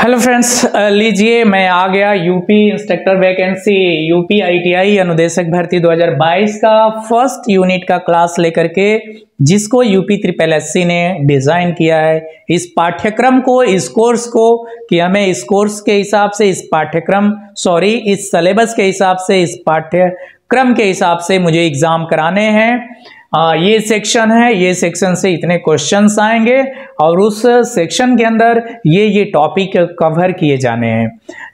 Hello friends लीजिए, मैं आ गया UP instructor vacancy UP ITI अनुदेशक भर्ती 2022 का फ़र्स्ट यूनिट का क्लास लेकर के, जिसको यूपी ट्रिपल एस ने डिज़ाइन किया है। इस पाठ्यक्रम को, इस कोर्स को, कि हमें इस कोर्स के हिसाब से, इस पाठ्यक्रम सॉरी इस सिलेबस के हिसाब से, इस पाठ्यक्रम के हिसाब से मुझे एग्ज़ाम कराने हैं। आ, ये सेक्शन है ये सेक्शन से इतने क्वेश्चंस आएँगे और उस सेक्शन के अंदर ये ये टॉपिक कवर किए जाने हैं।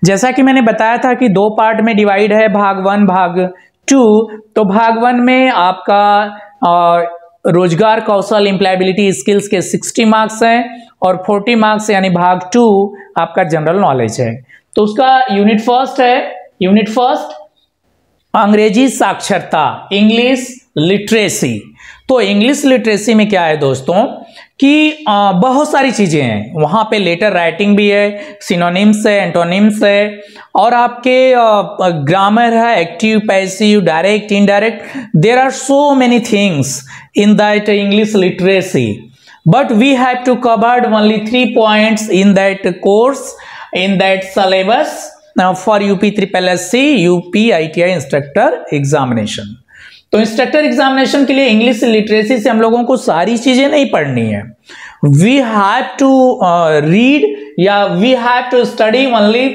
जैसा कि मैंने बताया था कि दो पार्ट में डिवाइड है भाग वन भाग टू तो भाग वन में आपका आ, रोज़गार कौशल एम्प्लॉयबिलिटी स्किल्स के 60 मार्क्स हैं और 40 मार्क्स यानी भाग टू आपका जनरल नॉलेज है। तो उसका यूनिट फ़र्स्ट है यूनिट फ़र्स्ट अंग्रेज़ी साक्षरता इंग्लिश लिटरेसी तो इंग्लिश लिटरेसी में क्या है दोस्तों? कि बहुत सारी चीज़ें हैं। वहाँ पे लेटर राइटिंग भी है सिनोनिम्स है एंटोनिम्स है, और आपके ग्रामर है active passive direct indirect there are so many things in that English literacy but we have to covered only three points in that course in that syllabus triple S C UP I T I instructor examination तो instructor examination के लिए English literacy से हम लोगों को सारी चीज़ें नहीं पढ़नी है। वी हैव टू रीड या we have to study only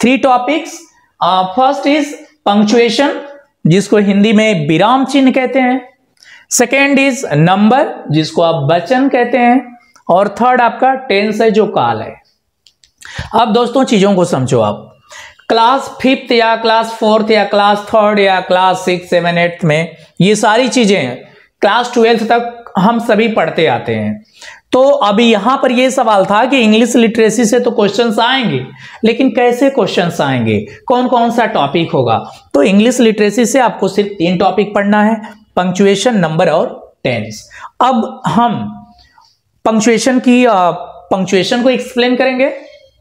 three topics first is punctuation जिसको हिंदी में विराम चिन्ह कहते हैं। सेकेंड इज़ नंबर जिसको आप बचन कहते हैं। और थर्ड आपका टेंस है, जो काल है। अब दोस्तों, चीज़ों को समझो आप। क्लास फिफ्थ या क्लास फोर्थ या क्लास थर्ड या क्लास सिक्स, सेवन, एट्थ में ये सारी चीज़ें हैं। क्लास ट्वेल्थ तक हम सभी पढ़ते आते हैं। तो अभी यहाँ पर यह सवाल था कि इंग्लिश लिटरेसी से तो क्वेश्चंस आएँगे, लेकिन कैसे क्वेश्चंस आएँगे? कौन कौन सा टॉपिक होगा? तो इंग्लिश लिटरेसी से आपको सिर्फ़ तीन टॉपिक पढ़ना है पंक्चुएशन नंबर और टेंस अब हम पंक्चुएशन की पंक्चुएशन को एक्सप्लेन करेंगे।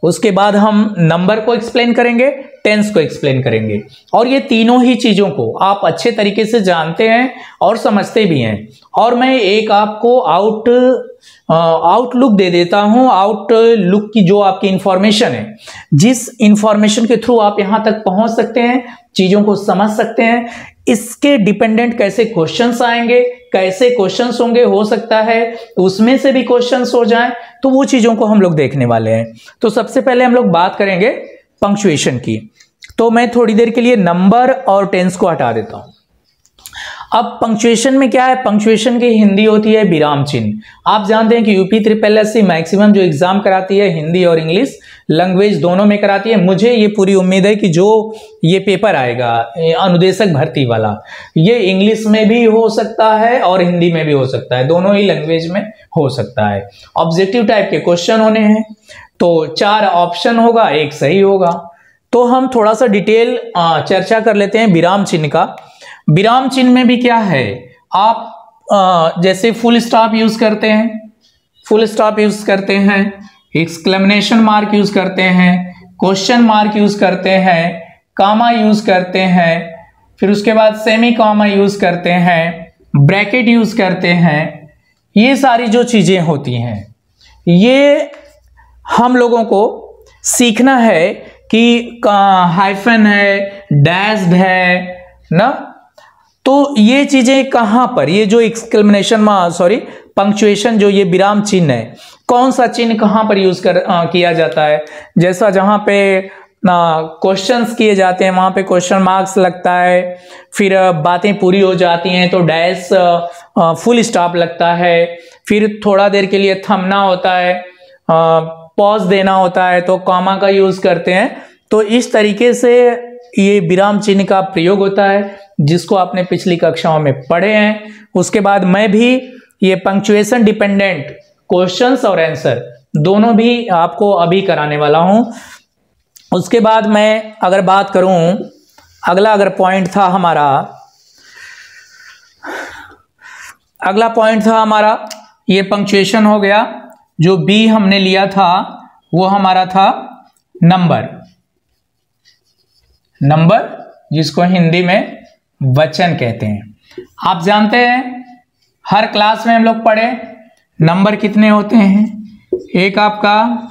उसके बाद हम नंबर को एक्सप्लेन करेंगे टेंस को एक्सप्लेन करेंगे। और ये तीनों ही चीज़ों को आप अच्छे तरीके से जानते हैं और समझते भी हैं। और मैं एक आपको आउट आउटलुक दे देता हूँ आउटलुक की जो आपकी इंफॉर्मेशन है। जिस इंफॉर्मेशन के थ्रू आप यहाँ तक पहुँच सकते हैं, चीज़ों को समझ सकते हैं इसके डिपेंडेंट कैसे क्वेश्चंस आएँगे, कैसे क्वेश्चंस होंगे, हो सकता है उसमें से भी क्वेश्चंस हो जाएँ तो वो चीज़ों को हम लोग देखने वाले हैं। तो सबसे पहले हम लोग बात करेंगे पंक्चुएशन की। तो मैं थोड़ी देर के लिए नंबर और टेंस को हटा देता हूँ। अब पंक्चुएशन में क्या है? पंक्चुएशन की हिंदी होती है विराम चिन्ह। आप जानते हैं कि यूपी ट्रिपल एस मैक्सिमम जो एग्ज़ाम कराती है, हिंदी और इंग्लिश लैंग्वेज दोनों में कराती है। मुझे ये पूरी उम्मीद है कि जो ये पेपर आएगा अनुदेशक भर्ती वाला, ये इंग्लिश में भी हो सकता है और हिंदी में भी हो सकता है। दोनों ही लैंग्वेज में हो सकता है। ऑब्जेक्टिव टाइप के क्वेश्चन होने हैं। तो चार ऑप्शन होगा, एक सही होगा। तो हम थोड़ा सा डिटेल चर्चा कर लेते हैं विराम चिन्ह का। विराम चिन्ह में भी क्या है? आप जैसे फुल स्टॉप यूज़ करते हैं। फुल स्टॉप यूज़ करते हैं। एक्सक्लेमिनेशन मार्क यूज़ करते हैं क्वेश्चन मार्क यूज़ करते हैं कामा यूज़ करते हैं, फिर उसके बाद सेमी कामा यूज़ करते हैं ब्रैकेट यूज़ करते हैं, ये सारी जो चीज़ें होती हैं, ये हम लोगों को सीखना है कि हाइफन है डैस्ड है, ना? तो ये चीज़ें कहाँ पर, ये जो एक्सक्लेमिनेशन सॉरी पंक्चुएशन जो ये विराम चिन्ह है कौन सा चिन्ह कहाँ पर यूज़ कर आ, किया जाता है? जैसा जहाँ पे क्वेश्चंस किए जाते हैं वहाँ पे क्वेश्चन मार्क्स लगता है फिर बातें पूरी हो जाती हैं तो डैश फुल स्टॉप लगता है फिर थोड़ा देर के लिए थमना होता है पॉज देना होता है तो कॉमा का यूज़ करते हैं तो इस तरीके से ये विराम चिन्ह का प्रयोग होता है जिसको आपने पिछली कक्षाओं में पढ़े हैं। उसके बाद मैं भी ये पंक्चुएशन डिपेंडेंट क्वेश्चंस और आंसर दोनों भी आपको अभी कराने वाला हूँ। उसके बाद मैं अगर बात करूँ, अगला अगर पॉइंट था हमारा, अगला पॉइंट था हमारा, ये पंक्चुएशन हो गया, जो बी हमने लिया था, वो हमारा था नंबर नंबर जिसको हिंदी में वचन कहते हैं। आप जानते हैं हर क्लास में हम लोग पढ़े। नंबर कितने होते हैं? एक आपका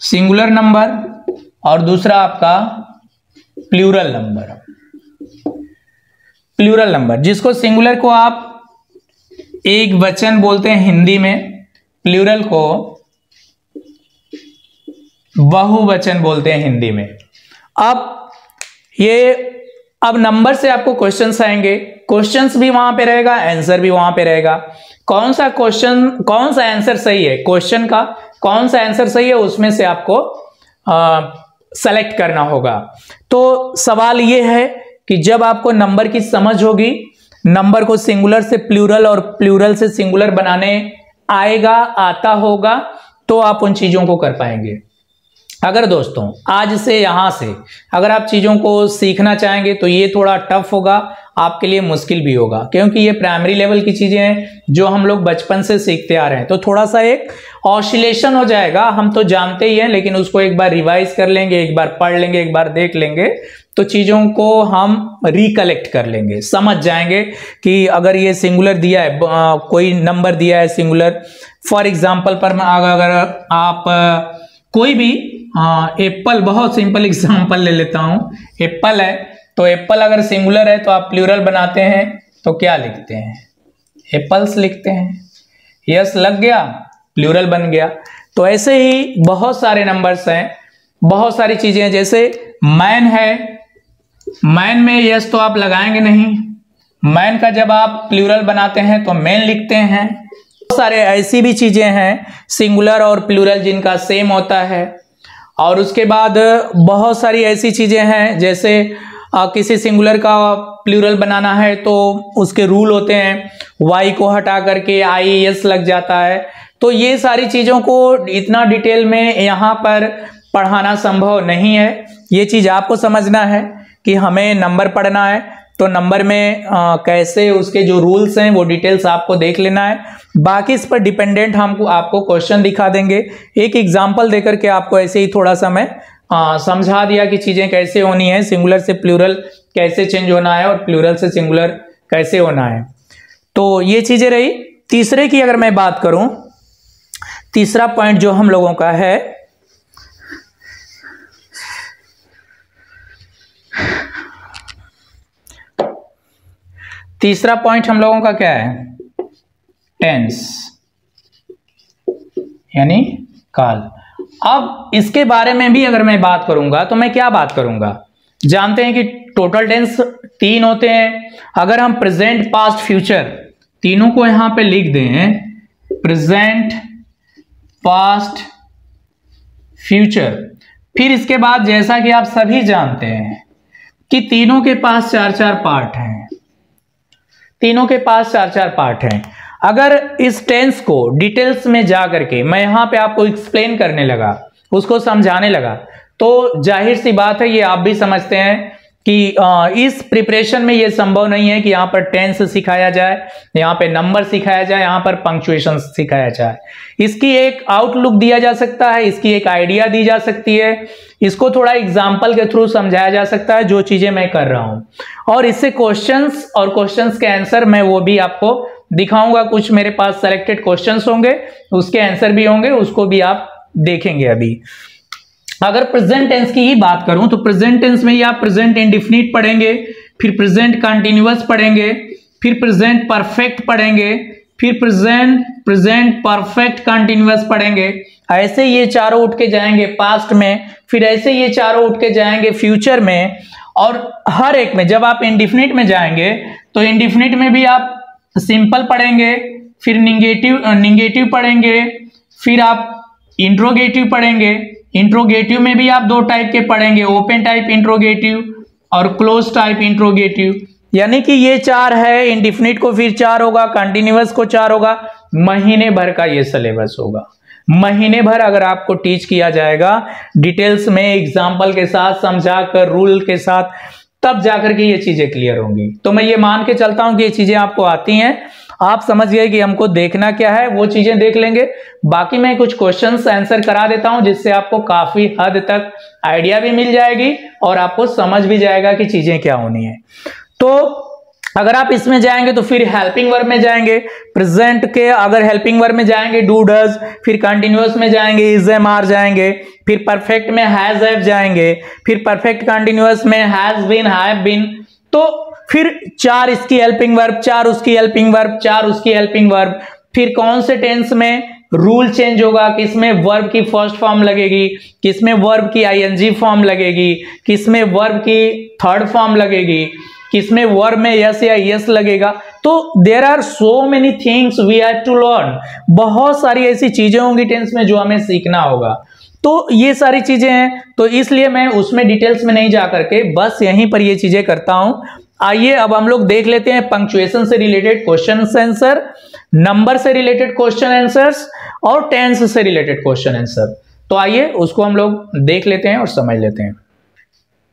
सिंगुलर नंबर और दूसरा आपका प्लूरल नंबर। प्लूरल नंबर, जिसको सिंगुलर को आप एक वचन बोलते हैं हिंदी में, प्लूरल को बहुवचन बोलते हैं हिंदी में। अब ये, अब नंबर से आपको क्वेश्चंस आएँगे। क्वेश्चंस भी वहाँ पे रहेगा आंसर भी वहाँ पे रहेगा। कौन सा क्वेश्चन कौन सा आंसर सही है? क्वेश्चन का कौन सा आंसर सही है, उसमें से आपको सेलेक्ट करना होगा। तो सवाल ये है कि जब आपको नंबर की समझ होगी नंबर को सिंगुलर से प्लूरल और प्लूरल से सिंगुलर बनाने आएगा, आता होगा तो आप उन चीज़ों को कर पाएँगे। अगर दोस्तों, आज से यहाँ से अगर आप चीज़ों को सीखना चाहेंगे तो ये थोड़ा टफ होगा। आपके लिए मुश्किल भी होगा, क्योंकि ये प्राइमरी लेवल की चीज़ें हैं जो हम लोग बचपन से सीखते आ रहे हैं। तो थोड़ा सा एक ऑसिलेशन हो जाएगा, हम तो जानते ही हैं, लेकिन उसको एक बार रिवाइज कर लेंगे, एक बार पढ़ लेंगे, एक बार देख लेंगे तो चीज़ों को हम रिकलेक्ट कर लेंगे। समझ जाएँगे कि अगर ये सिंगुलर दिया है कोई नंबर दिया है सिंगुलर फॉर एग्ज़ाम्पल पर अगर आप कोई भी एप्पल बहुत सिंपल एग्ज़ाम्पल ले लेता हूँ। एप्पल है तो एप्पल अगर सिंगुलर है तो आप प्लूरल बनाते हैं तो क्या लिखते हैं? एप्पल्स लिखते हैं। यस लग गया? प्लूरल बन गया। तो ऐसे ही बहुत सारे नंबर्स हैं, बहुत सारी चीज़ें हैं, जैसे मैन है। मैन में यस तो आप लगाएँगे नहीं। मैन का जब आप प्लूरल बनाते हैं तो मैन लिखते हैं। बहुत सारे ऐसी भी चीज़ें हैं सिंगुलर और प्लूरल जिनका सेम होता है। और उसके बाद बहुत सारी ऐसी चीज़ें हैं, जैसे आ, किसी सिंगुलर का प्लूरल बनाना है तो उसके रूल होते हैं। वाई को हटा करके आई एस लग जाता है। तो ये सारी चीज़ों को इतना डिटेल में यहाँ पर पढ़ाना संभव नहीं है। ये चीज़ आपको समझना है कि हमें नंबर पढ़ना है। तो नंबर में आ, कैसे उसके जो रूल्स हैं वो डिटेल्स आपको देख लेना है। बाकी इस पर डिपेंडेंट हमको आपको क्वेश्चन दिखा देंगे। एक एग्ज़ाम्पल देकर के आपको ऐसे ही थोड़ा सा मैं समझा दिया कि चीज़ें कैसे होनी है सिंगुलर से प्लूरल कैसे चेंज होना है और प्लूरल से सिंगुलर कैसे होना है। तो ये चीज़ें रही। तीसरे की अगर मैं बात करूँ, तीसरा पॉइंट जो हम लोगों का है, तीसरा पॉइंट हम लोगों का क्या है? टेंस यानी काल। अब इसके बारे में भी अगर मैं बात करूँगा तो मैं क्या बात करूँगा? जानते हैं कि टोटल टेंस तीन होते हैं। अगर हम प्रेजेंट पास्ट फ्यूचर तीनों को यहाँ पे लिख दें प्रेजेंट पास्ट फ्यूचर फिर इसके बाद जैसा कि आप सभी जानते हैं कि तीनों के पास चार चार पार्ट हैं। तीनों के पास चार चार पार्ट हैं। अगर इस टेंस को डिटेल्स में जा करके मैं यहाँ पे आपको एक्सप्लेन करने लगा, उसको समझाने लगा तो ज़ाहिर सी बात है ये आप भी समझते हैं कि इस प्रिपरेशन में ये संभव नहीं है कि यहाँ पर टेंस सिखाया जाए, यहाँ पे नंबर सिखाया जाए, यहाँ पर पंक्चुएशन सिखाया जाए। इसकी एक आउटलुक दिया जा सकता है, इसकी एक आइडिया दी जा सकती है, इसको थोड़ा एग्ज़ाम्पल के थ्रू समझाया जा सकता है, जो चीज़ें मैं कर रहा हूँ। और इससे क्वेश्चंस और क्वेश्चंस के आंसर मैं वो भी आपको दिखाऊँगा, कुछ मेरे पास सेलेक्टेड क्वेश्चंस होंगे, उसके आंसर भी होंगे, उसको भी आप देखेंगे अभी। अगर प्रेजेंट टेंस की ही बात करूँ तो प्रेजेंट टेंस में ही आप प्रेजेंट इंडिफिनिट पढ़ेंगे, फिर प्रेजेंट कंटिन्यूअस पढ़ेंगे, फिर प्रेजेंट परफेक्ट पढ़ेंगे, फिर प्रेजेंट प्रेजेंट परफेक्ट कंटिन्यूअस पढ़ेंगे। ऐसे ये चारों उठ के जाएँगे पास्ट में, फिर ऐसे ये चारों उठ के जाएँगे फ्यूचर में, और हर एक में, जब आप इंडिफिनिट में जाएँगे तो इंडिफिनिट में भी आप सिंपल पढ़ेंगे, फिर निगेटिव निगेटिव पढ़ेंगे, फिर आप इंट्रोगेटिव पढ़ेंगे। इंट्रोगेटिव में भी आप दो टाइप के पढ़ेंगे ओपन टाइप इंट्रोगेटिव और क्लोज टाइप इंट्रोगेटिव यानी कि ये चार है इंडिफिनिट को फिर चार होगा कंटिन्यूस को चार होगा, महीने भर का ये सिलेबस होगा। महीने भर अगर आपको टीच किया जाएगा डिटेल्स में एग्ज़ाम्पल के साथ समझा कर रूल के साथ तब जाकर के ये चीज़ें क्लियर होंगी। तो मैं ये मान के चलता हूँ कि ये चीज़ें आपको आती हैं। आप समझ गए कि हमको देखना क्या है, वो चीज़ें देख लेंगे। बाकी मैं कुछ क्वेश्चंस आंसर करा देता हूँ, जिससे आपको काफ़ी हद तक आइडिया भी मिल जाएगी और आपको समझ भी जाएगा कि चीज़ें क्या होनी है। तो अगर आप इसमें जाएँगे तो फिर हेल्पिंग वर्ब में जाएँगे। प्रेजेंट के अगर हेल्पिंग वर्ब में जाएँगे डू डज फिर कंटिन्यूअस में जाएँगे इज़ एम आर जाएँगे। फिर परफेक्ट में हैज़ हैव जाएँगे। फिर परफेक्ट कंटिन्यूस में हैज़ बीन हैव बीन तो फिर चार इसकी हेल्पिंग वर्ब चार उसकी हेल्पिंग वर्ब चार उसकी हेल्पिंग वर्ब फिर कौन से टेंस में रूल चेंज होगा? किसमें वर्ब की फ़र्स्ट फॉर्म लगेगी? किसमें वर्ब की आईएनजी फॉर्म लगेगी? किसमें वर्ब की थर्ड फॉर्म लगेगी? किसमें वर्ब में यस या यस लगेगा? तो there are so many things we have to learn बहुत सारी ऐसी चीज़ें होंगी टेंस में जो हमें सीखना होगा। तो ये सारी चीज़ें हैं तो इसलिए मैं उसमें डिटेल्स में नहीं जा करके बस यहीं पर ये चीज़ें करता हूँ। आइए, अब हम लोग देख लेते हैं पंक्चुएशन से रिलेटेड क्वेश्चन आंसर नंबर से रिलेटेड क्वेश्चन आंसर्स और टेंस से रिलेटेड क्वेश्चन आंसर तो आइए, उसको हम लोग देख लेते हैं और समझ लेते हैं।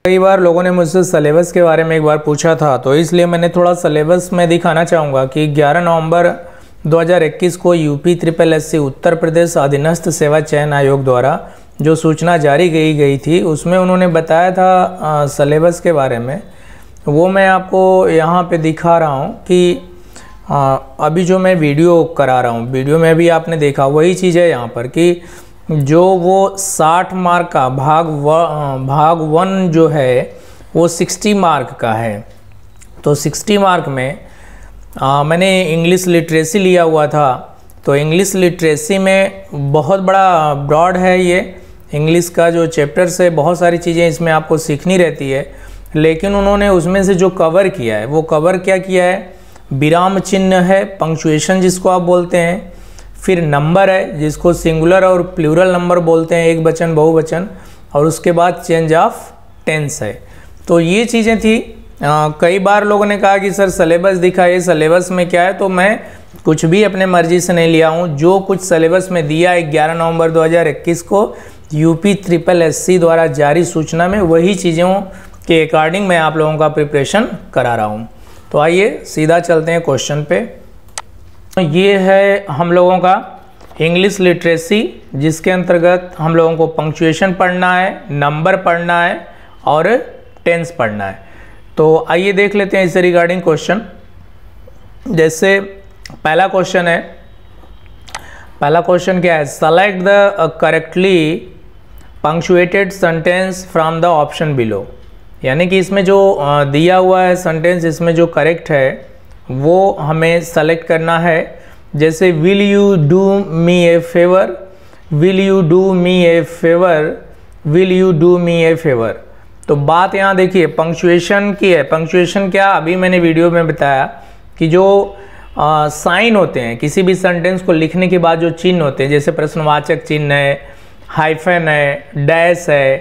कई बार लोगों ने मुझसे सलेबस के बारे में एक बार पूछा था तो इसलिए मैंने थोड़ा सलेबस में दिखाना चाहूँगा कि 11 नवंबर 2021 को UP triple S C Uttar Pradesh अधीनस्थ सेवा चयन आयोग द्वारा जो सूचना जारी की गई थी उसमें उन्होंने बताया था सलेबस के बारे में। वो मैं आपको यहाँ पे दिखा रहा हूँ कि आ, अभी जो मैं वीडियो करा रहा हूँ वीडियो में भी आपने देखा वही चीज़ है यहाँ पर कि जो वो 60 मार्क का भाग व भाग वन जो है वो 60 मार्क का है। तो 60 मार्क में आ, मैंने इंग्लिश लिटरेसी लिया हुआ था। तो इंग्लिश लिटरेसी में बहुत बड़ा ब्रॉड है ये। इंग्लिश का जो चैप्टर्स है बहुत सारी चीज़ें इसमें आपको सीखनी रहती है। लेकिन उन्होंने उसमें से जो कवर किया है वो कवर क्या किया है? विराम चिन्ह है पंक्चुएशन जिसको आप बोलते हैं। फिर नंबर है जिसको सिंगुलर और प्लूरल नंबर बोलते हैं एक बचन बहुवचन और उसके बाद चेंज ऑफ़ टेंस है। तो ये चीज़ें थी। आ, कई बार लोगों ने कहा कि सर सिलेबस दिखाइए सलेबस में क्या है? तो मैं कुछ भी अपने मर्ज़ी से नहीं लिया हूँ। जो कुछ सलेबस में दिया है ग्यारह नवंबर 2021 को यूपी ट्रिपल एससी द्वारा जारी सूचना में वही चीज़ों के अकॉर्डिंग मैं आप लोगों का प्रिपरेशन करा रहा हूँ। तो आइए सीधा चलते हैं क्वेश्चन पे। ये है हम लोगों का इंग्लिश लिटरेसी जिसके अंतर्गत हम लोगों को पंक्चुएशन पढ़ना है नंबर पढ़ना है और टेंस पढ़ना है। तो आइए देख लेते हैं इससे रिगार्डिंग क्वेश्चन जैसे पहला क्वेश्चन है, पहला क्वेश्चन क्या है? Select the correctly punctuated sentence from the option below यानी कि इसमें जो दिया हुआ है सेंटेंस इसमें जो करेक्ट है वो हमें सेलेक्ट करना है। जैसे will you do me a favour will you do me a favour will you do me a favour तो बात यहाँ देखिए पंक्चुएशन की है। पंक्चुएशन क्या? अभी मैंने वीडियो में बताया कि जो साइन होते हैं, किसी भी सेंटेंस को लिखने के बाद जो चिन्ह होते हैं, जैसे प्रश्नवाचक चिन्ह है हाइफन है डैश है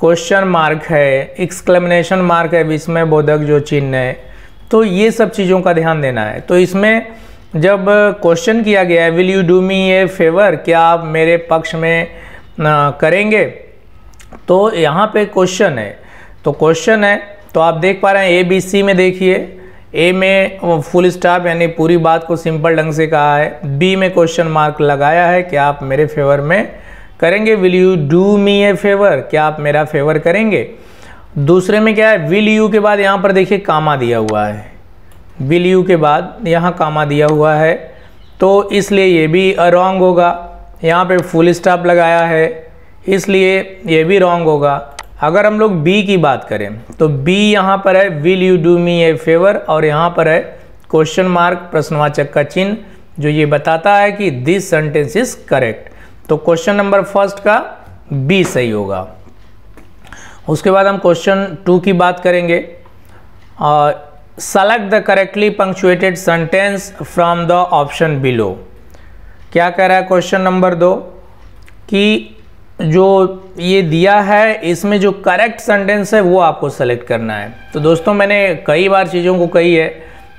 क्वेश्चन मार्क है एक्सक्लेमिनेशन मार्क है विस्मय बोधक जो चिन्ह है। तो ये सब चीज़ों का ध्यान देना है। तो इसमें जब क्वेश्चन किया गया है will you do me a favour क्या आप मेरे पक्ष में करेंगे? तो यहाँ पे क्वेश्चन है। तो क्वेश्चन है तो आप देख पा रहे हैं ए बी सी में देखिए। ए में फुल स्टॉप यानी पूरी बात को सिंपल ढंग से कहा है। बी में क्वेश्चन मार्क लगाया है कि आप मेरे फेवर में करेंगे? Will you do me a favour क्या आप मेरा फेवर करेंगे? दूसरे में क्या है? विल यू के बाद यहाँ पर देखिए कामा दिया हुआ है। विल यू के बाद यहाँ कामा दिया हुआ है। तो इसलिए ये भी रॉन्ग होगा। यहाँ पे फुल स्टॉप लगाया है। इसलिए ये भी रॉन्ग होगा। अगर हम लोग बी की बात करें तो बी यहाँ पर है will you do me a favour और यहाँ पर है क्वेश्चन मार्क प्रश्नवाचक का चिन्ह, जो ये बताता है कि दिस सेंटेंस इज़ करेक्ट तो क्वेश्चन नंबर फ़र्स्ट का बी सही होगा। उसके बाद हम क्वेश्चन टू की बात करेंगे। Select the correctly punctuated sentence from the option below क्या कह रहा है क्वेश्चन नंबर दो? कि जो ये दिया है, इसमें जो करेक्ट सेंटेंस है, वो आपको सेलेक्ट करना है। तो दोस्तों, मैंने कई बार चीज़ों को कही है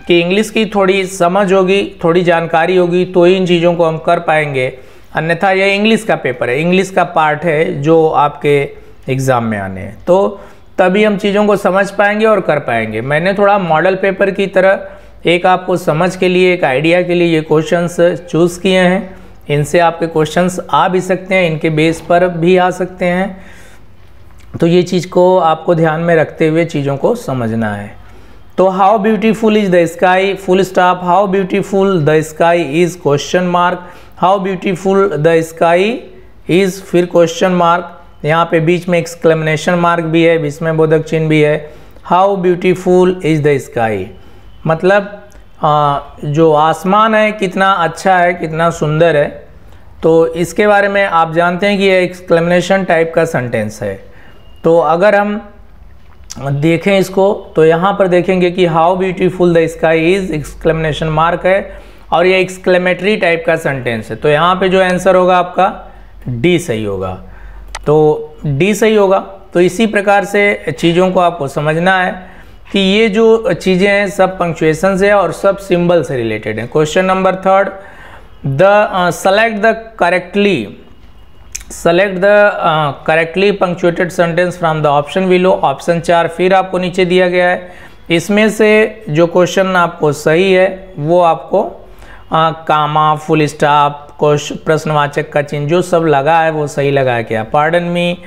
कि इंग्लिश की थोड़ी समझ होगी, थोड़ी जानकारी होगी तो ही इन चीज़ों को हम कर पाएँगे। अन्यथा यह इंग्लिश का पेपर है। इंग्लिश का पार्ट है जो आपके एग्ज़ाम में आने हैं। तो तभी हम चीज़ों को समझ पाएँगे और कर पाएँगे। मैंने थोड़ा मॉडल पेपर की तरह एक आपको समझ के लिए, एक आइडिया के लिए ये क्वेश्चंस चूज़ किए हैं। इनसे आपके क्वेश्चंस आ भी सकते हैं, इनके बेस पर भी आ सकते हैं। तो ये चीज़ को आपको ध्यान में रखते हुए चीज़ों को समझना है। तो how beautiful is the sky full stop how beautiful the sky is question mark how beautiful the sky is फिर क्वेश्चन मार्क यहाँ पे बीच में एक्सक्लेमिनेशन मार्क भी है बीच में बोधक चिन्ह भी है। How beautiful is the sky मतलब आ, जो आसमान है कितना अच्छा है कितना सुंदर है। तो इसके बारे में आप जानते हैं कि यह एक्सक्लेमिनेशन टाइप का सेंटेंस है। तो अगर हम देखें इसको तो यहाँ पर देखेंगे कि how beautiful the sky is exclamation mark है और ये एक्सक्लेमेटरी टाइप का सेंटेंस है। तो यहाँ पे जो आंसर होगा आपका डी सही होगा। तो डी सही होगा। तो इसी प्रकार से चीज़ों को आपको समझना है कि ये जो चीज़ें हैं, सब पंक्चुएशन से और सब सिंबल से रिलेटेड हैं। Question number third the select the correctly select the correctly punctuated sentence from the option below option चार फिर आपको नीचे दिया गया है। इसमें से जो क्वेश्चन आपको सही है, वो आपको कामा फुल स्टॉप प्रश्नवाचक का चिन्ह जो सब लगा है वो सही लगा है क्या? पार्डन मी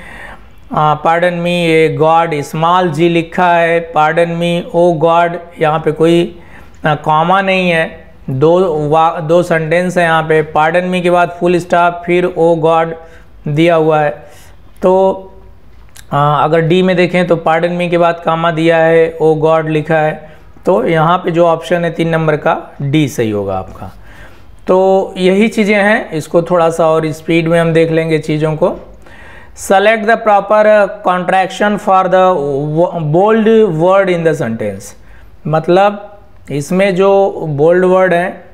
पार्डन मी ये गॉड स्मॉल जी लिखा है। पार्डन मी ओ गॉड यहाँ पे कोई कॉमा नहीं है। दो वा दो सेंटेंस है यहाँ पे। पार्डन मी के बाद फुल स्टॉप फिर ओ गॉड दिया हुआ है। तो आ, अगर डी में देखें तो पार्डन मी के बाद कामा दिया है ओ गॉड लिखा है। तो यहाँ पे जो ऑप्शन है तीन नंबर का डी सही होगा आपका। तो यही चीज़ें हैं। इसको थोड़ा सा और स्पीड में हम देख लेंगे चीज़ों को। Select the proper contraction for the bold word in the sentence मतलब इसमें जो बोल्ड वर्ड है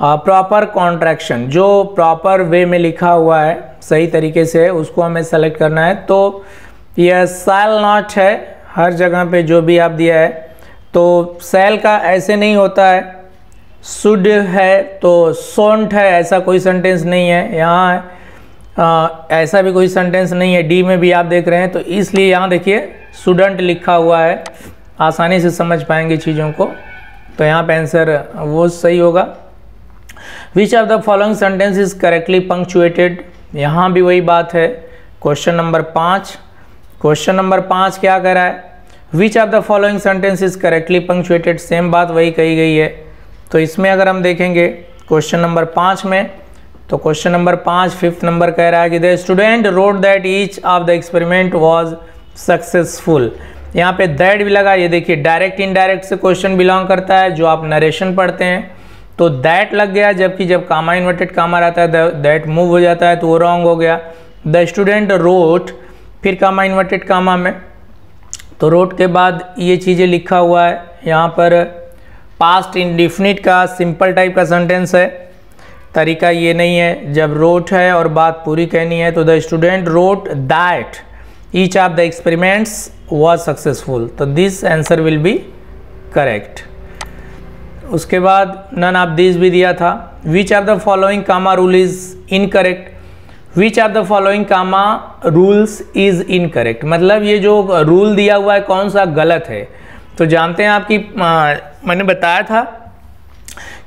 प्रॉपर कॉन्ट्रैक्शन जो प्रॉपर वे में लिखा हुआ है, सही तरीके से उसको हमें सेलेक्ट करना है। तो यह सेल नॉट है, हर जगह पे जो भी आप दिया है तो सेल का ऐसे नहीं होता है। शुड है तो सोंट है, ऐसा कोई सेंटेंस नहीं है। यहाँ ऐसा भी कोई सेंटेंस नहीं है। डी में भी आप देख रहे हैं तो इसलिए यहाँ देखिए स्टूडेंट लिखा हुआ है। आसानी से समझ पाएँगे चीज़ों को। तो यहाँ पे आंसर वो सही होगा। Which are the following sentence is correctly punctuated यहाँ भी वही बात है। क्वेश्चन नंबर पाँच। क्वेश्चन नंबर पाँच क्या कह रहा है? Which are the following sentence is correctly punctuated same बात वही कही गई है। तो इसमें अगर हम देखेंगे क्वेश्चन नंबर पाँच में तो क्वेश्चन नंबर पाँच फिफ्थ नंबर कह रहा है कि the student wrote that each of the experiment was successful यहाँ पे दैट भी लगा, ये देखिए डायरेक्ट इनडायरेक्ट से क्वेश्चन बिलोंग करता है, जो आप नरेशन पढ़ते हैं। तो दैट लग गया, जबकि जब कामा इन्वर्टेड कामा रहता है दैट मूव हो जाता है तो वो रॉन्ग हो गया। द स्टूडेंट रोट फिर कामा इन्वर्टेड कामा में तो रोट के बाद ये चीज़ें लिखा हुआ है, यहाँ पर पास्ट इंडिफिनिट का सिंपल टाइप का सेंटेंस है। तरीका ये नहीं है, जब रोट है और बात पूरी कहनी है तो the student wrote that each of the experiments was successful तो this answer will be correct उसके बाद नन ऑफ़ दिस भी दिया था। Which are the following comma rule is incorrect which are the following comma rules is incorrect मतलब ये जो rule दिया हुआ है, कौन सा गलत है? तो जानते हैं आपकी आ, मैंने बताया था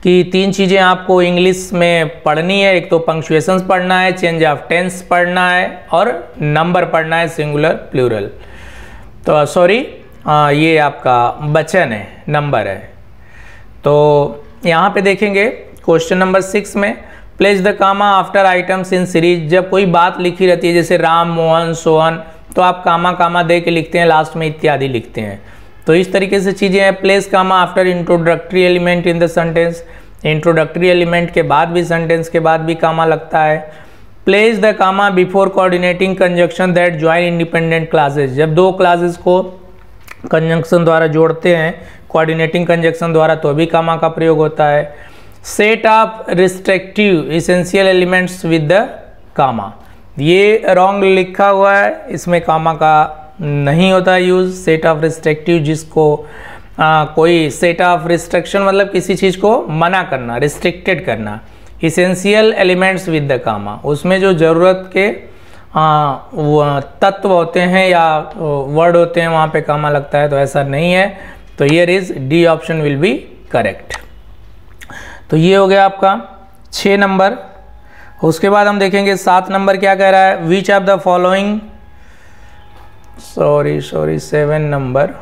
कि तीन चीज़ें आपको इंग्लिश में पढ़नी है। एक तो पंक्चुएशंस पढ़ना है चेंज ऑफ़ टेंस पढ़ना है और नंबर पढ़ना है सिंगुलर प्लूरल तो सॉरी ये आपका वचन है नंबर है। तो यहाँ पे देखेंगे क्वेश्चन नंबर सिक्स में place the comma after items in series जब कोई बात लिखी रहती है जैसे राम मोहन सोहन तो आप कामा कामा दे के लिखते हैं लास्ट में इत्यादि लिखते हैं। तो इस तरीके से चीज़ें हैं। Place comma after introductory element in the sentence introductory element के बाद भी सेंटेंस के बाद भी कामा लगता है। Place the comma before coordinating conjunction that join independent clauses जब दो क्लासेज को कंजंक्शन द्वारा जोड़ते हैं कोऑर्डिनेटिंग कंजक्शन द्वारा तो भी कामा का प्रयोग होता है। Set off restrictive essential elements with the comma ये रॉन्ग लिखा हुआ है, इसमें कामा का नहीं होता यूज़ सेट ऑफ़ रिस्ट्रिक्टिव जिसको आ, कोई सेट ऑफ़ रिस्ट्रिक्शन मतलब किसी चीज़ को मना करना रिस्ट्रिक्टेड करना। Essential elements with the comma उसमें जो ज़रूरत के आ, तत्व होते हैं या वर्ड होते हैं वहाँ पे कामा लगता है तो ऐसा नहीं है। तो here is D option will be correct तो ये हो गया आपका छ नंबर। उसके बाद हम देखेंगे सात नंबर क्या कह रहा है। Which of the following sorry sorry seven number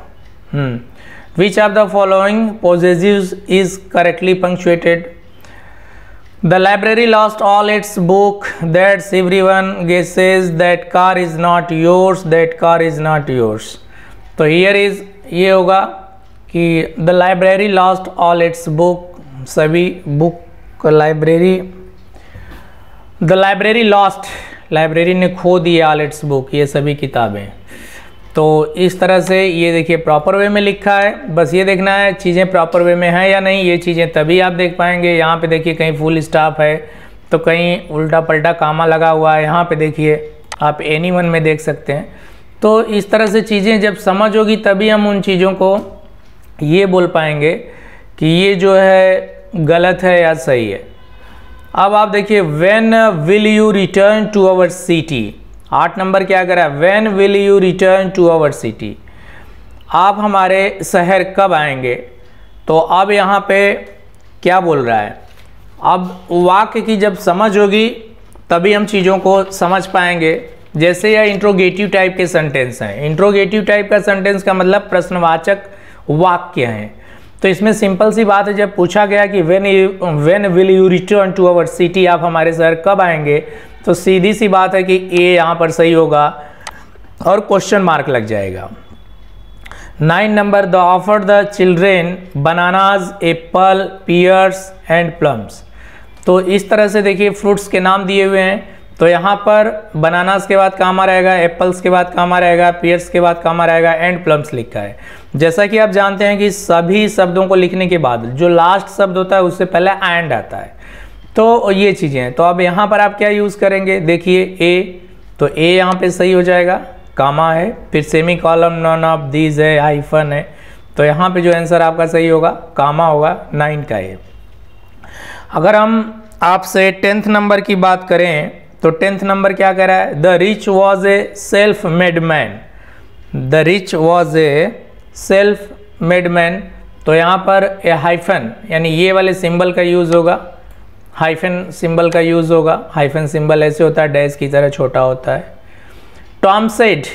which of the following positive is correctly punctuated the library lost all its book that's everyone guesses that car is not yours that car is not yours तो here is ये होगा कि the library lost all its book सभी book library the library lost library ने खो the all its book ये सभी किताबें। तो इस तरह से ये देखिए प्रॉपर वे में लिखा है। बस ये देखना है, चीज़ें प्रॉपर वे में हैं या नहीं, ये चीज़ें तभी आप देख पाएँगे। यहाँ पे देखिए कहीं फुल स्टाफ है तो कहीं उल्टा पलटा कामा लगा हुआ है। यहाँ पे देखिए आप एनी वन में देख सकते हैं। तो इस तरह से चीज़ें जब समझ होगी तभी हम उन चीज़ों को ये बोल पाएँगे कि ये जो है गलत है या सही है। अब आप देखिए when will you return to our city आठ नंबर क्या करा? When will you return to our city आप हमारे शहर कब आएँगे? तो अब यहाँ पे क्या बोल रहा है? अब वाक्य की जब समझ होगी, तभी हम चीज़ों को समझ पाएँगे। जैसे यह इंट्रोगेटिव टाइप के सेंटेंस हैं। इंट्रोगेटिव टाइप का सेंटेंस का मतलब प्रश्नवाचक वाक्य हैं। तो इसमें सिंपल सी बात है, जब पूछा गया कि when you when will you return to our city आप हमारे शहर कब आएँगे तो सीधी सी बात है कि ए यहाँ पर सही होगा और क्वेश्चन मार्क लग जाएगा। Nine number the offer the children bananas apple pears and plums तो इस तरह से देखिए फ्रूट्स के नाम दिए हुए हैं। तो यहाँ पर बनानास के बाद काम रहेगा एप्पल्स के बाद काम रहेगा पियर्स के बाद काम रहेगा एंड प्लम्स लिखा है। जैसा कि आप जानते हैं कि सभी शब्दों को लिखने के बाद जो लास्ट शब्द होता है उससे पहले एंड आता है। तो ये चीज़ें हैं। तो अब यहाँ पर आप क्या यूज़ करेंगे? देखिए ए तो ए यहाँ पे सही हो जाएगा कामा है, फिर semi colon none of these है हाइफन है। तो यहाँ पे जो आंसर आपका सही होगा कामा होगा नाइन का ए अगर हम आपसे टेंथ नंबर की बात करें तो टेंथ नंबर क्या कह रहा है? The rich was a self made man the rich was a self made man तो यहाँ पर ए हाइफन यानी ये वाले सिंबल का यूज़ होगा। हाइफन सिंबल का यूज़ होगा। हाइफन सिंबल ऐसे होता है डैश की तरह छोटा होता है। Tom said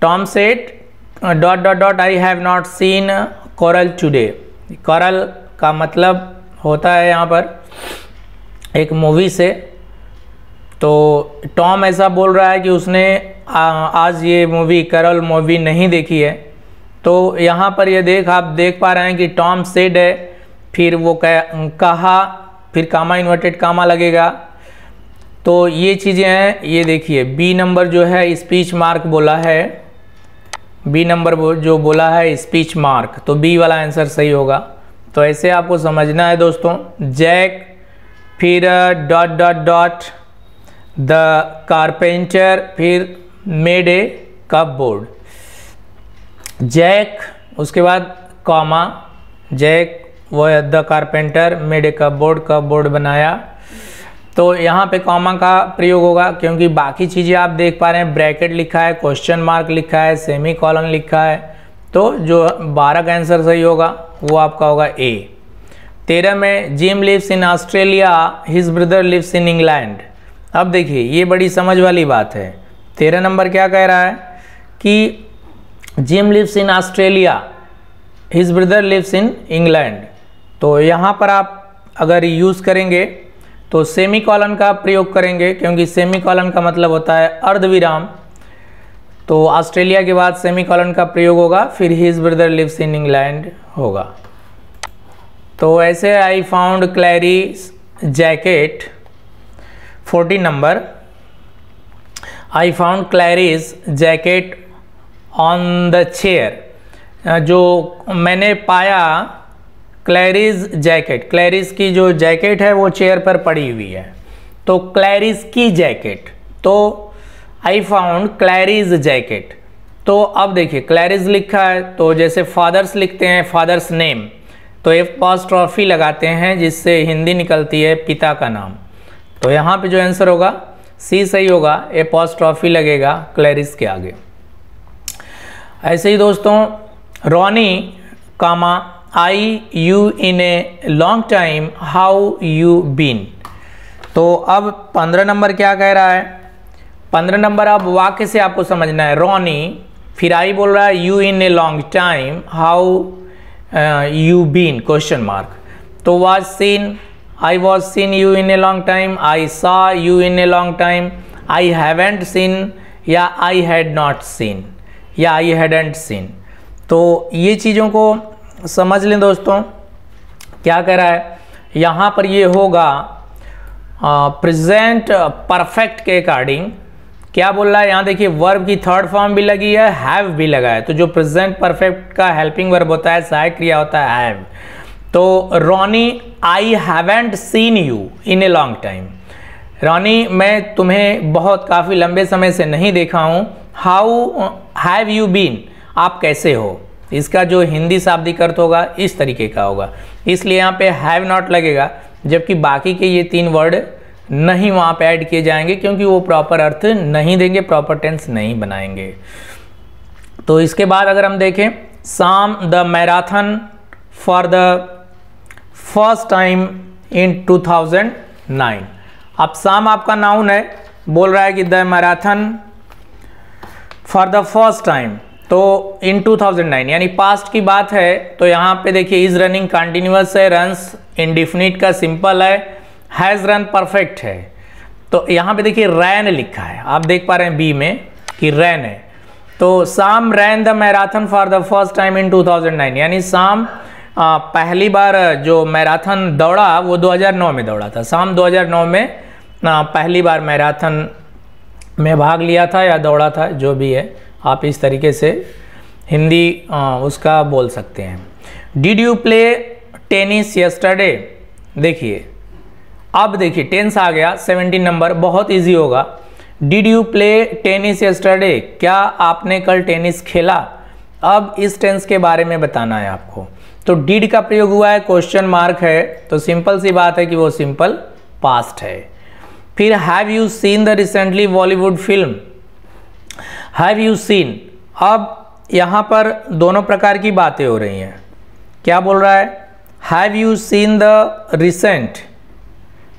Tom said dot dot dot I have not seen Coral today Coral का मतलब होता है यहाँ पर एक मूवी से। तो टॉम ऐसा बोल रहा है कि उसने आ, आज ये मूवी करल मूवी नहीं देखी है। तो यहाँ पर ये देख आप देख पा रहे हैं कि टॉम सेड है फिर वो कह कहा फिर कामा इन्वर्टेड कामा लगेगा। तो ये चीज़ें हैं ये देखिए बी नंबर जो है स्पीच मार्क बोला है। बी नंबर जो बोला है स्पीच मार्क तो बी वाला आंसर सही होगा। तो ऐसे आपको समझना है दोस्तों। जैक फिर dot dot dot the carpenter फिर made a cupboard. Jack, उसके बाद कॉमा, जैक, वो the carpenter, made a cupboard cupboard बनाया। तो यहाँ पे कॉमा का प्रयोग होगा, क्योंकि बाकी चीज़ें आप देख पा रहे हैं, ब्रैकेट लिखा है, क्वेश्चन मार्क लिखा है सेमी कॉलन लिखा है। तो जो बारह का आंसर सही होगा, वो आपका होगा ए। तेरह में, Jim lives in Australia, his brother lives in England. अब देखिए, ये बड़ी समझ वाली बात है। तेरह नंबर क्या कह रहा है? कि Jim lives in Australia his brother lives in England तो यहाँ पर आप अगर यूज़ करेंगे तो सेमी कॉलन का प्रयोग करेंगे, क्योंकि सेमी कॉलन का मतलब होता है अर्धविराम। तो ऑस्ट्रेलिया के बाद सेमी कॉलन का प्रयोग होगा, फिर his brother lives in England होगा। तो ऐसे I found Clary jacket 14 number. I found Clarice jacket on the chair जो मैंने पाया क्लैरिस जैकेट क्लैरिस की जो जैकेट है वो चेयर पर पड़ी हुई है। तो क्लैरिस की जैकेट तो आई फाउंड क्लैरिस जैकेट तो अब देखिए क्लैरिज लिखा है तो जैसे फादर्स लिखते हैं फादर्स नेम तो एक पॉज ट्रॉफी लगाते हैं, जिससे हिंदी निकलती है पिता का नाम। तो यहाँ पे जो आंसर होगा सी सही होगा ए ट्रॉफी लगेगा क्लैरिस के आगे। ऐसे ही दोस्तों Ronnie comma I you in a long time how you been तो अब पंद्रह नंबर क्या कह रहा है? पंद्रह नंबर अब वाक्य से आपको समझना है। रॉनी फिर आई बोल रहा है you in a long time how you been question mark तो was seen I was seen you in a long time I saw you in a long time I haven't seen या I had not seen या आई hadn't scene तो ये चीज़ों को समझ लें दोस्तों। क्या कह रहा है? यहाँ पर ये होगा प्रेजेंट परफेक्ट के अकॉर्डिंग क्या बोल रहा है? यहाँ देखिए वर्ब की थर्ड फॉर्म भी लगी है हैव भी लगा है। तो जो प्रेजेंट परफेक्ट का हेल्पिंग वर्ब होता है, सहायक क्रिया होता है हैव तो Ronnie I haven't seen you in a long time Ronnie, मैं तुम्हें बहुत काफ़ी लंबे समय से नहीं देखा हूँ। हाउ हैव यू बीन आप कैसे हो? इसका जो हिंदी शाब्दिक अर्थ होगा, इस तरीके का होगा। इसलिए यहाँ पे हैव नॉट लगेगा, जबकि बाकी के ये तीन वर्ड नहीं वहाँ पे ऐड किए जाएँगे, क्योंकि वो प्रॉपर अर्थ नहीं देंगे प्रॉपर टेंस नहीं बनाएँगे। तो इसके बाद अगर हम देखें Sam the marathon for the first time in 2009 अब शाम आपका नाउन है, बोल रहा है कि the marathon for the first time. तो इन 2009 यानी पास्ट की बात है तो यहाँ पे देखिए इज़ रनिंग कंटिन्यूस है, रन्स इंडिफिनिट का सिंपल है हैज़ रन परफेक्ट है। तो यहाँ पे देखिए रैन लिखा है। आप देख पा रहे हैं बी में कि रैन है। तो Sam ran the marathon for the first time in 2009 यानी साम आ, पहली बार जो मैराथन दौड़ा वो 2009 में दौड़ा था। शाम 2009 में आ, पहली बार मैराथन में भाग लिया था या दौड़ा था जो भी है आप इस तरीके से हिंदी आ, उसका बोल सकते हैं। Did you play tennis yesterday देखिए अब देखिए टेंस आ गया सेवनटीन नंबर बहुत इजी होगा। Did you play tennis yesterday क्या आपने कल टेनिस खेला? अब इस टेंस के बारे में बताना है आपको। तो डिड का प्रयोग हुआ है क्वेश्चन मार्क है तो सिंपल सी बात है कि वो सिंपल पास्ट है। फिर have you seen the recently Bollywood film have you seen अब यहाँ पर दोनों प्रकार की बातें हो रही हैं। क्या बोल रहा है? Have you seen the recent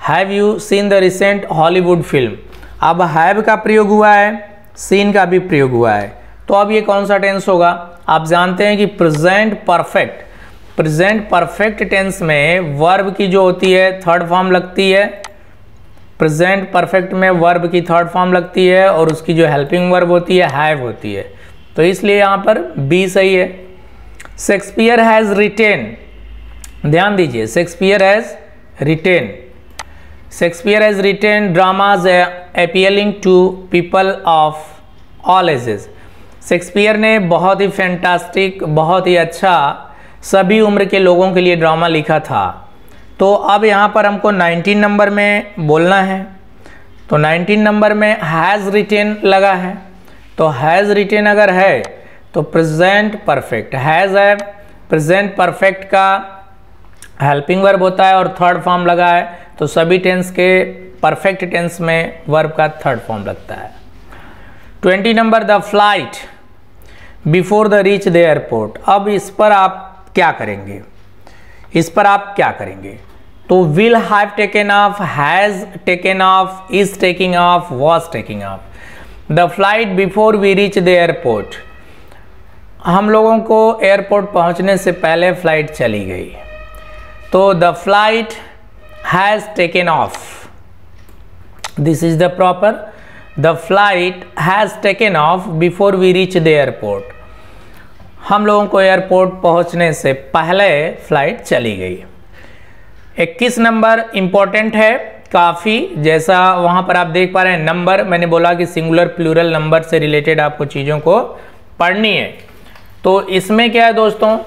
have you seen the recent Hollywood film अब हैव का प्रयोग हुआ है सीन का भी प्रयोग हुआ है। तो अब ये कौन सा टेंस होगा? आप जानते हैं कि present perfect present perfect tense में वर्ब की जो होती है थर्ड फॉर्म लगती है। प्रेजेंट परफेक्ट में वर्ब की थर्ड फॉर्म लगती है और उसकी जो हेल्पिंग वर्ब होती है हैव होती है। तो इसलिए यहाँ पर बी सही है। शेक्सपियर हैज़ रिटेन ध्यान दीजिए Shakespeare has written Shakespeare has written dramas appealing to people of all ages Shakespeare ने बहुत ही फैंटास्टिक बहुत ही अच्छा सभी उम्र के लोगों के लिए ड्रामा लिखा था। तो अब यहाँ पर हमको 19 नंबर में बोलना है। तो 19 नंबर में हैज़ रिटेन लगा है। तो हैज़ रिटेन अगर है तो प्रेजेंट परफेक्ट हैज़ है प्रेजेंट परफेक्ट का हेल्पिंग वर्ब होता है और थर्ड फॉर्म लगा है। तो सभी टेंस के परफेक्ट टेंस में वर्ब का थर्ड फॉर्म लगता है। Twenty number the flight before the reach the airport अब इस पर आप क्या करेंगे इस पर आप क्या करेंगे तो will have taken off has taken off is taking off was taking off the flight before we reach the airport हम लोगों को एयरपोर्ट पहुँचने से पहले फ़्लाइट चली गई तो the flight has taken off. This is the proper. The flight has taken off before we reach the airport. हम लोगों को एयरपोर्ट पहुँचने से पहले फ़्लाइट चली गई। 21 नंबर इंपॉर्टेंट है, काफ़ी, जैसा वहाँ पर आप देख पा रहे हैं, नंबर, मैंने बोला कि सिंगुलर प्लूरल नंबर से रिलेटेड आपको चीज़ों को पढ़नी है। तो इसमें क्या है दोस्तों?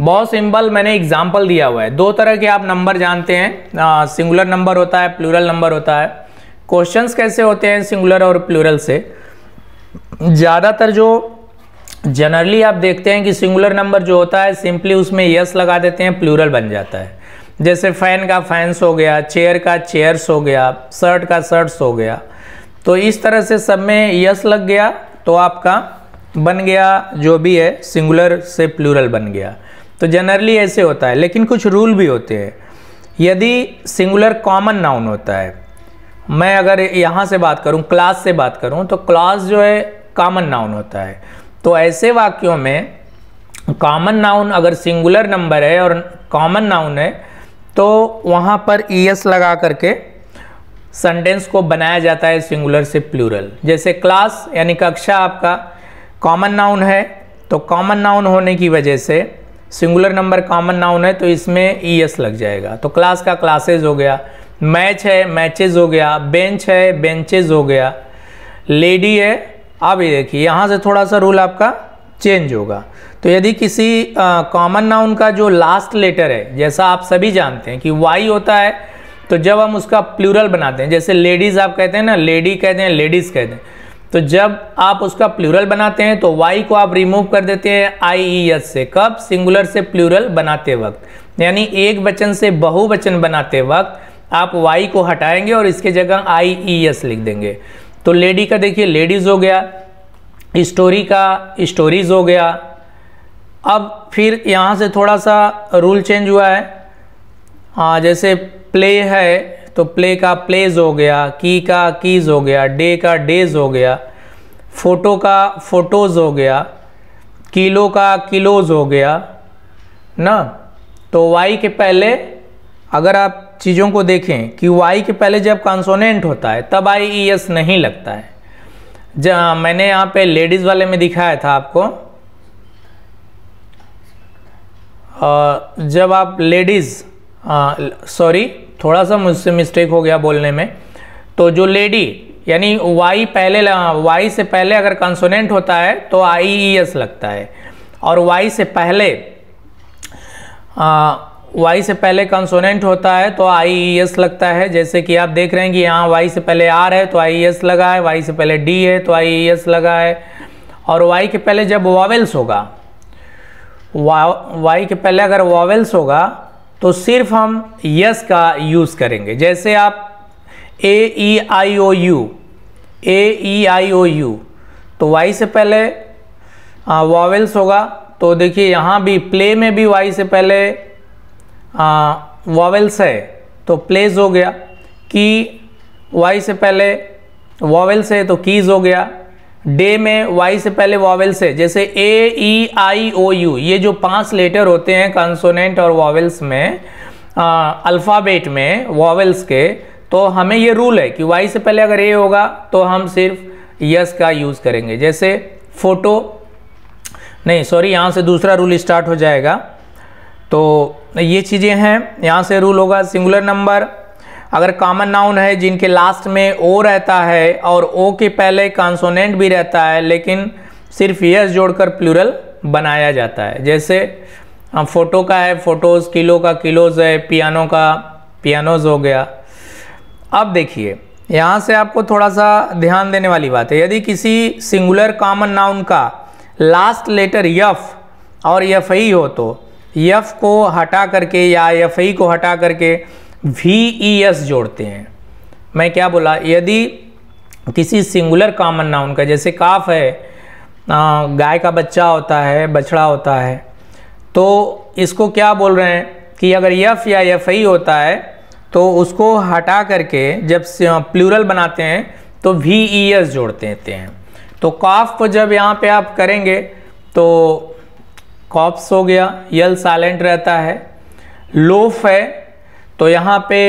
बहुत सिंपल मैंने एग्ज़ाम्पल दिया हुआ है। दो तरह के आप नंबर जानते हैं। सिंगुलर नंबर होता है प्लूरल नंबर होता है। क्वेश्चंस कैसे होते हैं सिंगुलर और प्लूरल से? ज़्यादातर जो जनरली आप देखते हैं कि सिंगुलर नंबर जो होता है सिंपली उसमें यस लगा देते हैं प्लूरल बन जाता है। जैसे फ़ैन का फैंस हो गया चेयर का चेयर्स हो गया शर्ट का शर्ट्स हो गया। तो इस तरह से सब में यस लग गया तो आपका बन गया जो भी है सिंगुलर से प्लूरल बन गया। तो जनरली ऐसे होता है, लेकिन कुछ रूल भी होते हैं। यदि सिंगुलर कॉमन नाउन होता है, मैं अगर यहाँ से बात करूँ क्लास से बात करूँ तो क्लास जो है कॉमन नाउन होता है। तो ऐसे वाक्यों में कॉमन नाउन अगर सिंगुलर नंबर है और कॉमन नाउन है तो वहाँ पर ई एस लगा करके सेंटेंस को बनाया जाता है सिंगुलर से प्लूरल जैसे क्लास यानी कक्षा आपका कॉमन नाउन है तो कॉमन नाउन होने की वजह से सिंगुलर नंबर कॉमन नाउन है तो इसमें ई एस लग जाएगा। तो क्लास का क्लासेज हो गया मैच है मैचेज हो गया बेंच है बेंचेज हो गया लेडी है अब ये देखिए, यहाँ से थोड़ा सा रूल आपका चेंज होगा। तो यदि किसी कॉमन नाउन का जो लास्ट लेटर है, जैसा आप सभी जानते हैं कि वाई होता है तो जब हम उसका प्लूरल बनाते हैं, जैसे लेडीज़ आप कहते हैं ना लेडी कहते हैं लेडीज़ कहते हैं तो जब आप उसका प्लूरल बनाते हैं तो वाई को आप रिमूव कर देते हैं आई ई एस से। कब? सिंगुलर से प्लूरल बनाते वक्त। यानी एक वचन से बहुवचन बनाते वक्त आप वाई को हटाएँगे और इसके जगह आई ई एस लिख देंगे। तो लेडी का देखिए लेडीज़ हो गया स्टोरी का स्टोरीज हो गया। अब फिर यहाँ से थोड़ा सा रूल चेंज हुआ है। हाँ जैसे प्ले है तो प्ले का प्लेज हो गया की का कीज हो गया डे का डेज़ हो गया फ़ोटो का फ़ोटोज़ हो गया किलो का किलोज हो गया, ना? तो वाई के पहले, अगर आप चीज़ों को देखें कि वाई के पहले जब कंसोनेंट होता है, तब आई ई एस नहीं लगता है। जहाँ मैंने यहाँ पे लेडीज़ वाले में दिखाया था आपको। जब आप लेडीज़ सॉरी थोड़ा सा मुझसे मिस्टेक हो गया बोलने में। तो जो लेडी यानी वाई पहले वाई से पहले अगर कंसोनेंट होता है तो आई ई एस लगता है। और वाई से पहले वाई से पहले कंसोनेंट होता है तो आई ई एस लगता है। जैसे कि आप देख रहे हैं कि यहाँ वाई से पहले आर है तो आई ई एस लगा है। वाई से पहले डी है तो आई ई एस लगा है। और वाई के पहले जब वॉवेल्स होगा वाई के पहले अगर वॉवेल्स होगा तो सिर्फ़ हम यस का यूज़ करेंगे। जैसे आप A E I O U A E I O U तो वाई से पहले वॉवेल्स होगा तो देखिए यहाँ भी प्ले में भी वाई से पहले वॉवेल्स है तो प्लेज हो गया, की वाई से पहले वॉवेल्स है तो कीज हो गया डे में वाई से पहले वॉवेल्स है जैसे ए ई आई ओ यू ये जो पाँच लेटर होते हैं कंसोनेंट और वॉवेल्स में अल्फ़ाबेट में वॉवेल्स के तो हमें ये रूल है कि वाई से पहले अगर ए होगा तो हम सिर्फ़ यस का यूज़ करेंगे। जैसे फ़ोटो नहीं सॉरी यहाँ से दूसरा रूल स्टार्ट हो जाएगा। तो ये चीज़ें हैं। यहाँ से रूल होगा सिंगुलर नंबर। अगर कॉमन नाउन है, जिनके लास्ट में ओ रहता है और ओ के पहले कॉन्सोनेंट भी रहता है, लेकिन सिर्फ़ यस जोड़कर प्लूरल बनाया जाता है। जैसे फ़ोटो का है फ़ोटोज़ किलो का किलोज है पियानो का पियानोज हो गया। अब देखिए, यहाँ से आपको थोड़ा सा ध्यान देने वाली बात है। यदि किसी सिंगुलर कॉमन नाउन का लास्ट लेटर यफ और यफ ही हो तो यफ को हटा करके या यफ ही को हटा करके वी ई एस जोड़ते हैं। मैं क्या बोला? यदि किसी सिंगुलर कॉमन नाउन का, जैसे काफ है गाय का बच्चा होता है, बछड़ा होता है तो इसको क्या बोल रहे हैं कि अगर यफ या यफ ई होता है तो उसको हटा करके जब प्लूरल बनाते हैं तो वी ई एस जोड़ देते हैं। तो काफ को जब यहाँ पे आप करेंगे तो कॉप्स हो गया, यल साइलेंट रहता है। लोफ है तो यहाँ पे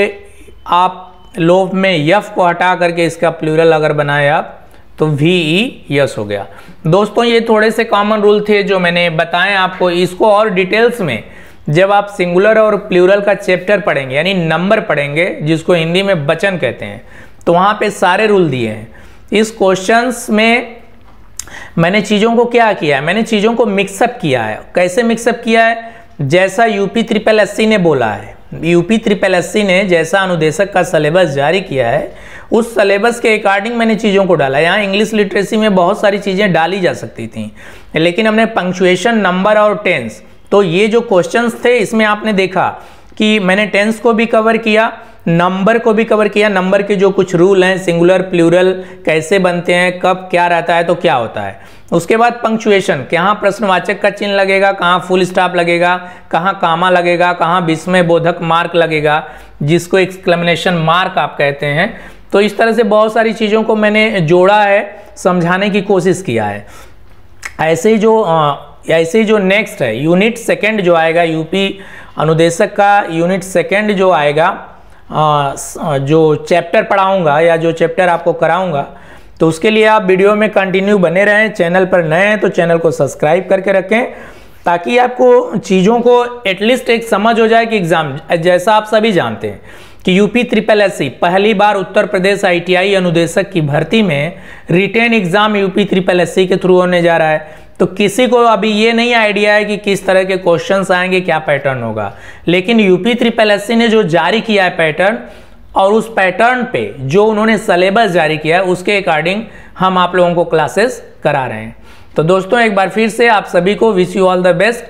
आप लोफ में यफ को हटा करके इसका प्लूरल अगर बनाए आप तो वी ई यस हो गया। दोस्तों, ये थोड़े से कॉमन रूल थे जो मैंने बताए आपको। इसको और डिटेल्स में जब आप सिंगुलर और प्लूरल का चैप्टर पढ़ेंगे, यानी नंबर पढ़ेंगे, जिसको हिंदी में बचन कहते हैं तो वहाँ पे सारे रूल दिए हैं। इस क्वेश्चंस में मैंने चीज़ों को क्या किया है? मैंने चीज़ों को मिक्सअप किया है। कैसे मिक्सअप किया है? जैसा यूपी ट्रिपल एस ने बोला है। यूपी ट्रिपल एस ने जैसा अनुदेशक का सिलेबस जारी किया है, उस सिलेबस के अकॉर्डिंग मैंने चीज़ों को डाला। यहाँ इंग्लिश लिटरेसी में बहुत सारी चीज़ें डाली जा सकती थी। लेकिन हमने पंक्चुएशन नंबर और टेंस तो ये जो क्वेश्चंस थे, इसमें आपने देखा कि मैंने टेंस को भी कवर किया नंबर को भी कवर किया। नंबर के जो कुछ रूल हैं सिंगुलर प्लूरल कैसे बनते हैं, कब क्या रहता है तो क्या होता है। उसके बाद पंक्चुएशन कहाँ प्रश्नवाचक का चिन्ह लगेगा, कहाँ फुल स्टॉप लगेगा, कहाँ कामा लगेगा, कहाँ विस्मय बोधक मार्क लगेगा, जिसको एक्सक्लेमिनेशन मार्क आप कहते हैं। तो इस तरह से बहुत सारी चीज़ों को मैंने जोड़ा है, समझाने की कोशिश किया है। ऐसे ही जो ऐसे ही जो नेक्स्ट है यूनिट सेकेंड जो आएगा यूपी अनुदेशक का यूनिट सेकेंड जो आएगा जो चैप्टर पढ़ाऊँगा या जो चैप्टर आपको कराऊँगा तो उसके लिए आप वीडियो में कंटिन्यू बने रहें चैनल पर नए हैं तो चैनल को सब्सक्राइब करके रखें, ताकि आपको चीज़ों को एटलीस्ट एक समझ हो जाए कि एग्ज़ाम जैसा आप सभी जानते हैं कि यूपी ट्रिपल एस पहली बार उत्तर प्रदेश आईटीआई अनुदेशक की भर्ती में written exam UP triple S के थ्रू होने जा रहा है। तो किसी को अभी ये नहीं आइडिया है कि किस तरह के क्वेश्चंस आएँगे, क्या पैटर्न होगा। लेकिन यूपी ट्रिपल एस ने जो जारी किया है पैटर्न, और उस पैटर्न पे जो उन्होंने सलेबस जारी किया है, उसके अकॉर्डिंग हम आप लोगों को क्लासेस करा रहे हैं। तो दोस्तों, एक बार फिर से आप सभी को wish you all the best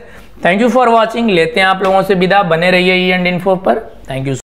thank you for watching लेते हैं आप लोगों से विदा। बने रहिए ई एंड इन्फो पर। Thank you